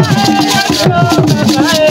Oh,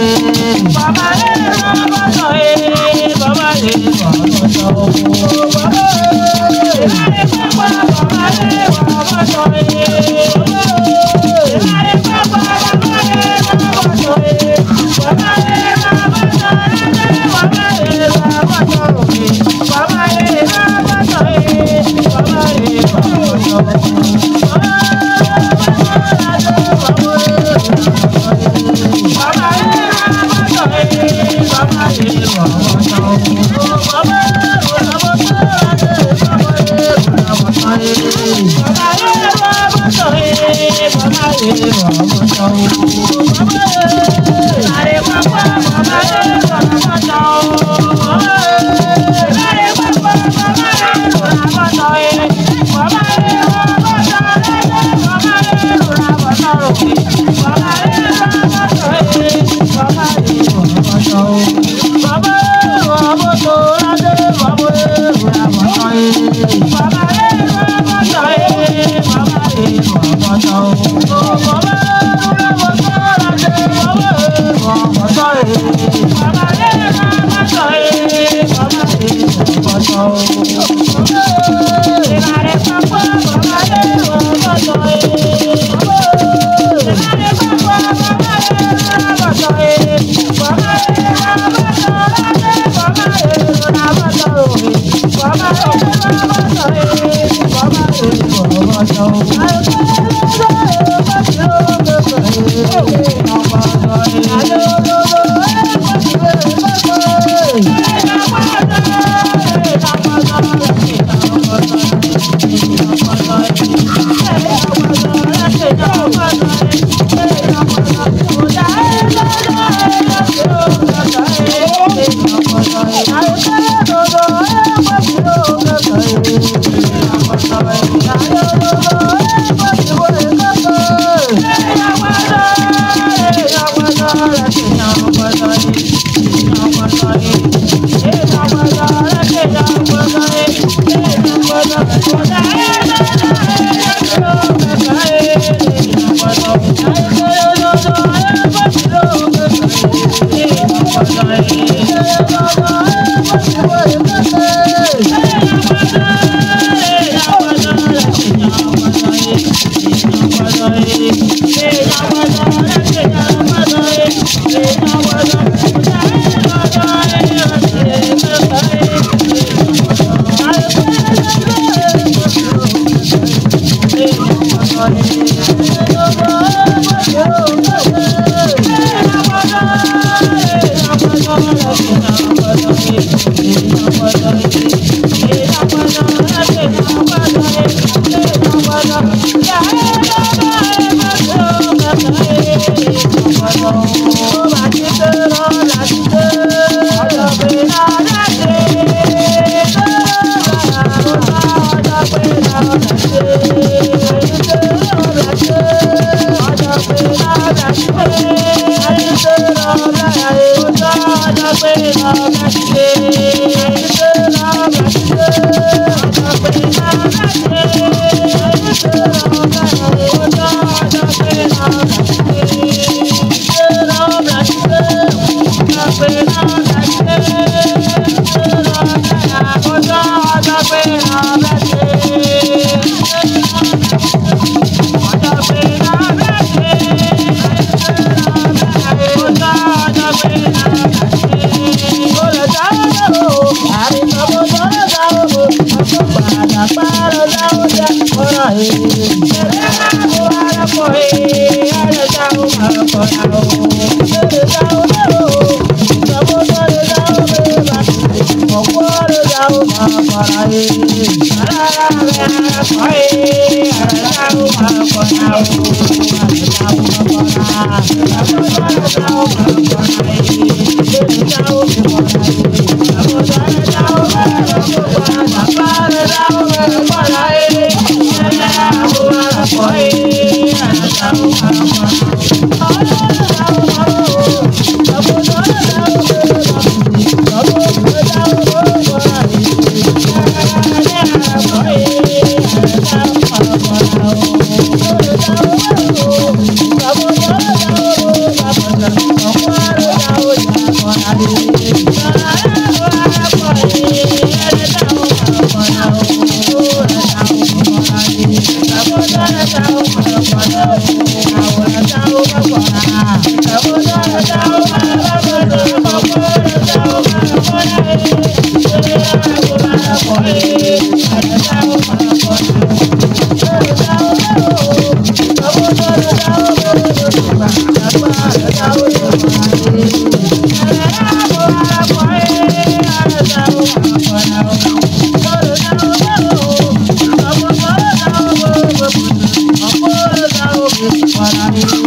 Thank you. Thank you.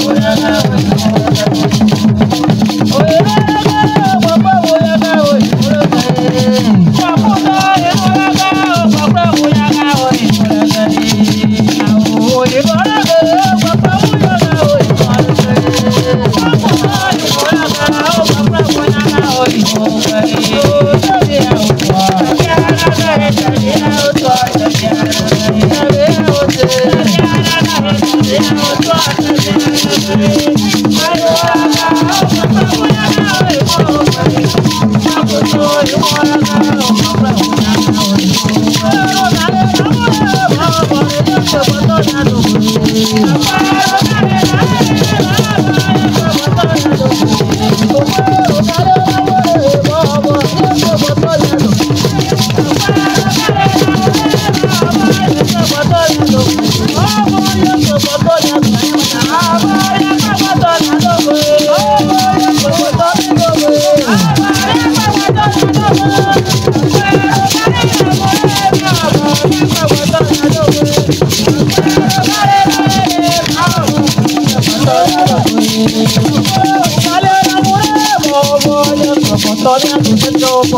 I'm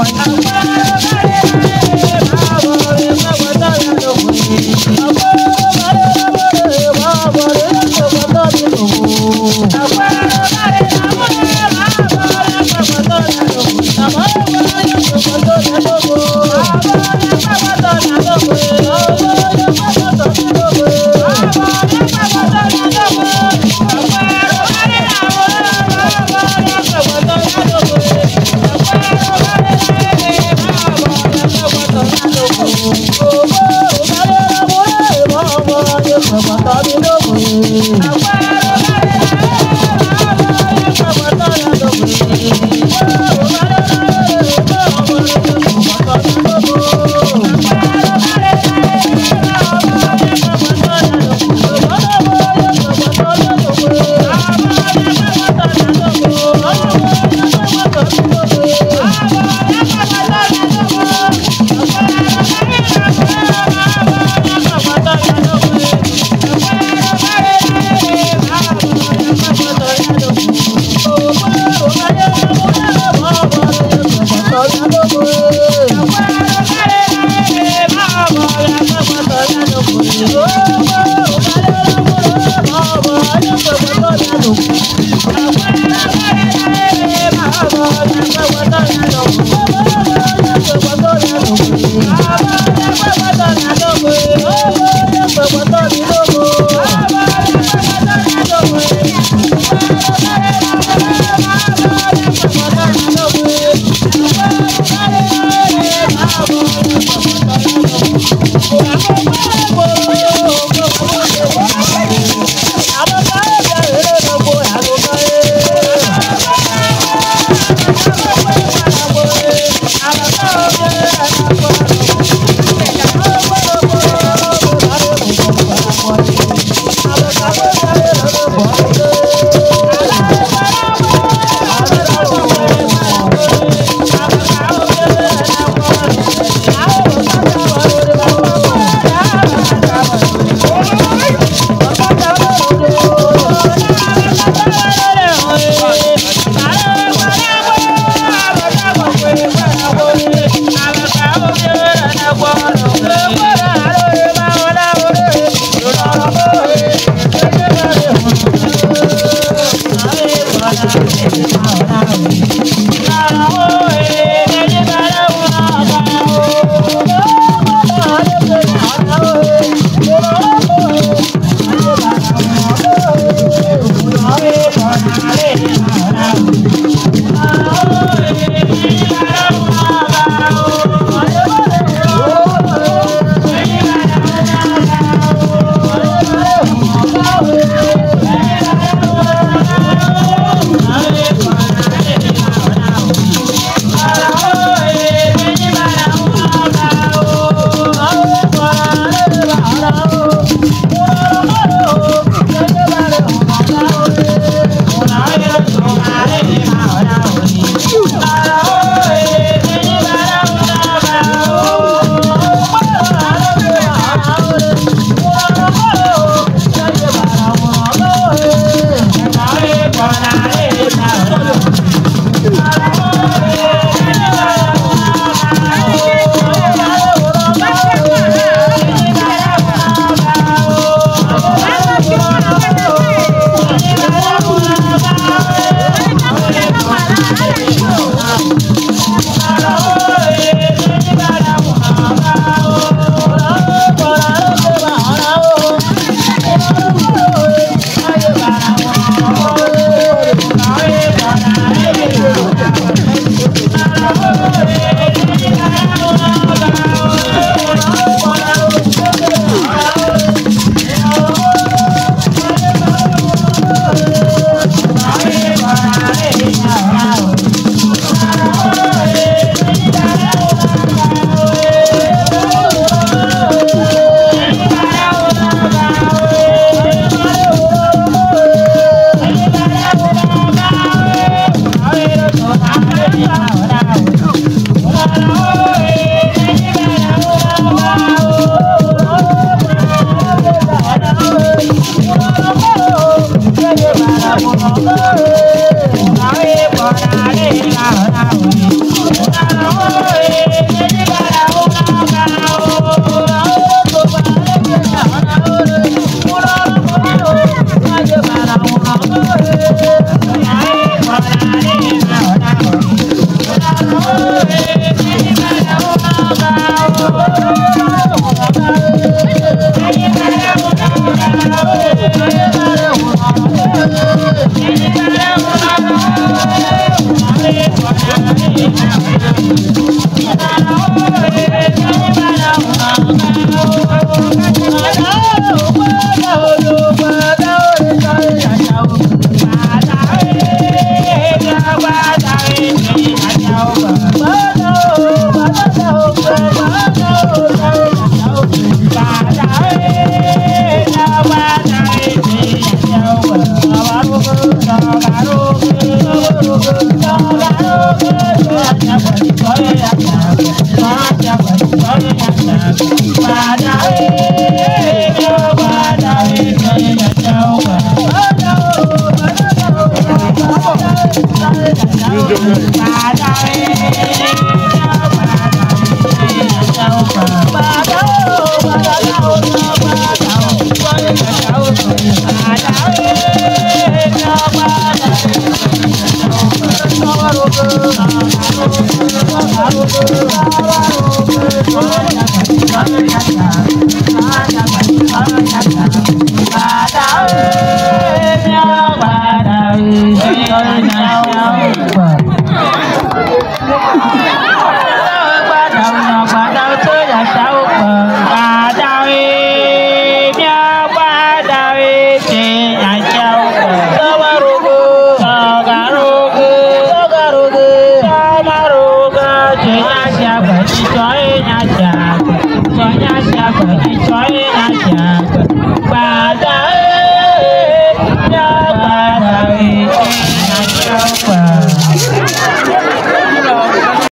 what I Mm.